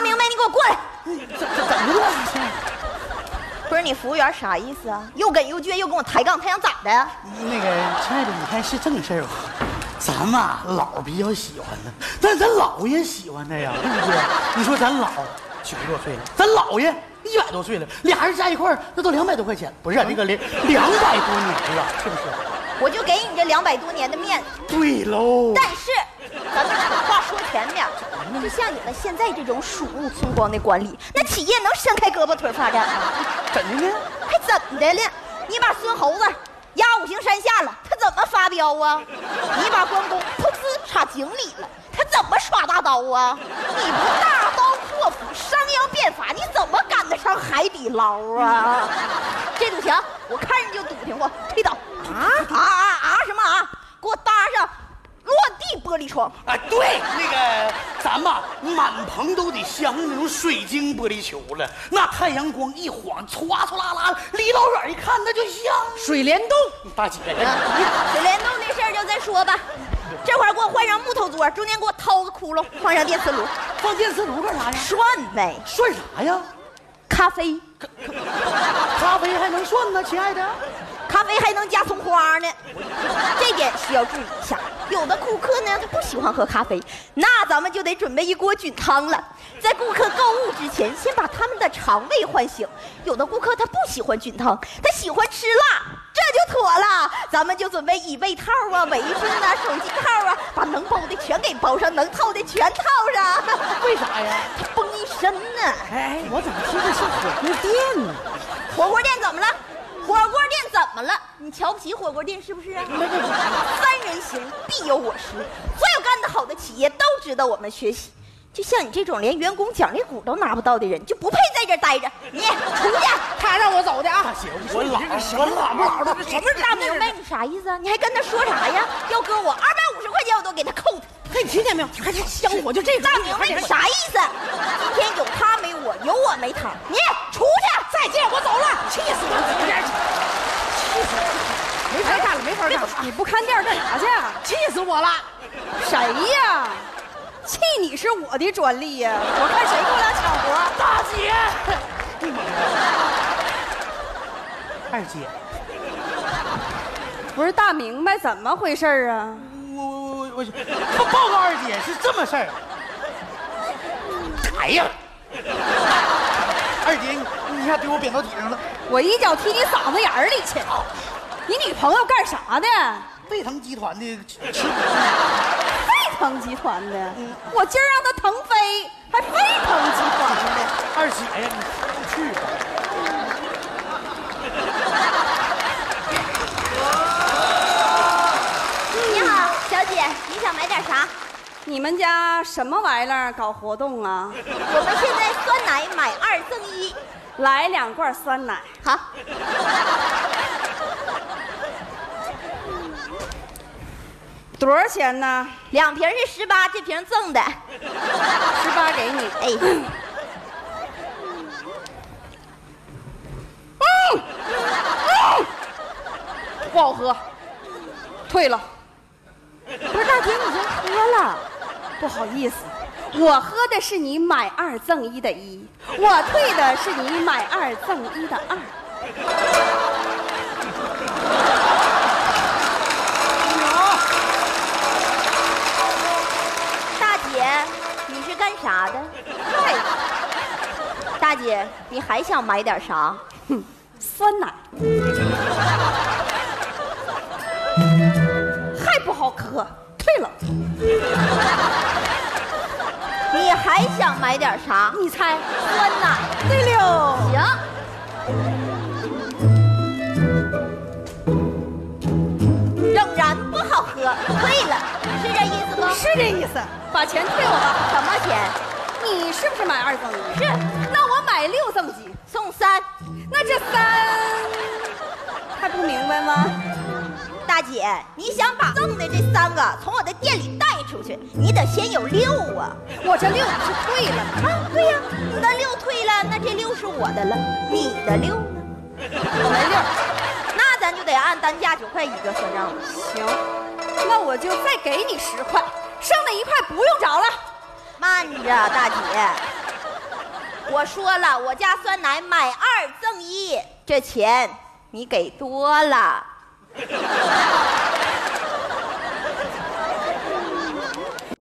大明白，你给我过来！怎么了？不是你服务员啥意思啊？又跟又倔，又跟我抬杠，他想咋的？那个亲爱的，你看是正事儿吧？咱嘛老比较喜欢他，但是咱姥爷喜欢他呀，对不对？你说咱姥九十多岁了，咱姥爷一百多岁了，俩人在一块儿那都两百多块钱，不是那个两两百多年了，是不是？我就给你这两百多年的面子。对喽。但是，咱们丑话说前面，就像你们现在这种鼠目寸光的管理，那企业能伸开胳膊腿发展吗？怎的呢？还怎的了？你把孙猴子压五行山下了，他怎么发飙啊？你把关公噗呲插井里了，他怎么耍大刀啊？你不大上海底捞啊？这堵墙，我看着就堵挺我，推倒。啊啊啊啊！什么啊？给我搭上落地玻璃窗。啊，对，那个咱吧，满棚都得镶那种水晶玻璃球了，那太阳光一晃，唰唰啦啦，离老远一看，那就像水帘洞。大姐，水帘洞的事儿就再说吧。这会儿给我换上木头桌，中间给我掏个窟窿，放上电磁炉。放电磁炉干啥呀？涮呗，涮啥呀？咖啡，咖啡还能涮呢，亲爱的。咖啡还能加葱花呢，这点需要注意一下。有的顾客呢，他不喜欢喝咖啡，那咱们就得准备一锅菌汤了。在顾客购物之前，先把他们的肠胃唤醒。有的顾客他不喜欢菌汤，他喜欢吃辣，这就妥了。咱们就准备椅背套啊、围巾啊、手机套啊，把能包的全给包上，能套的全套上。为啥呀？他绷一身呢。哎，我怎么听着像火锅店呢？火锅店怎么了？火锅店怎么了？你瞧不起火锅店是不是啊？三人行必有我师，所有干得好的企业都值得我们学习。就像你这种连员工奖励股都拿不到的人，就不配在这儿待着。你出去！他让我走的啊！大姐，我老我老不老的，什么大明白？你啥意思啊？你还跟他说啥呀？要搁我二百五十块钱我都给他扣他。嘿，你听见没有？还是香火就这个。大明白你啥意思？今天有他没我，有我没他。你出去！再见，我走了。气死我了！气死我了！没法干了，没法干了。你不看店干啥去？气死我了！谁呀？气你是我的专利呀！我看谁跟我俩抢活。大姐，二姐，不是大明白怎么回事啊？我我我我报告二姐是这么事儿。哎呀，二姐，你一下丢我扁桃体上了，我一脚踢你嗓子眼儿里去！你女朋友干啥的？沸腾集团的集团的，我今儿让他腾飞，还飞腾集团的。二姐呀，你去吧。你好，小姐，你想买点啥？你们家什么玩意儿搞活动啊？我们现在酸奶买二赠一。来两罐酸奶，好，多少钱呢？两瓶是十八，这瓶赠的。十八给你。哎，不好喝，退了。不是大姐，你先喝了。不好意思，我喝的是你买二赠一的一，我退的是你买二赠一的二。大姐，你还想买点啥？哼酸奶，还不好喝，退了。你还想买点啥？你猜？酸奶。对了，行。仍然不好喝，退了，是这意思吗？是这意思。把钱退我吧。什么钱？你是不是买二赠一？是。那我买六赠几？送三。那这三还不明白吗？大姐，你想把赠的这三个从我的店里带出去，你得先有六啊。我这六是退了。啊，对呀，你的六退了，那这六是我的了。你的六呢？我没六。那咱就得按单价九块一个算账了。行，那我就再给你十块，剩的一块不用找了。慢着，大姐，我说了，我家酸奶买二赠一，这钱你给多了。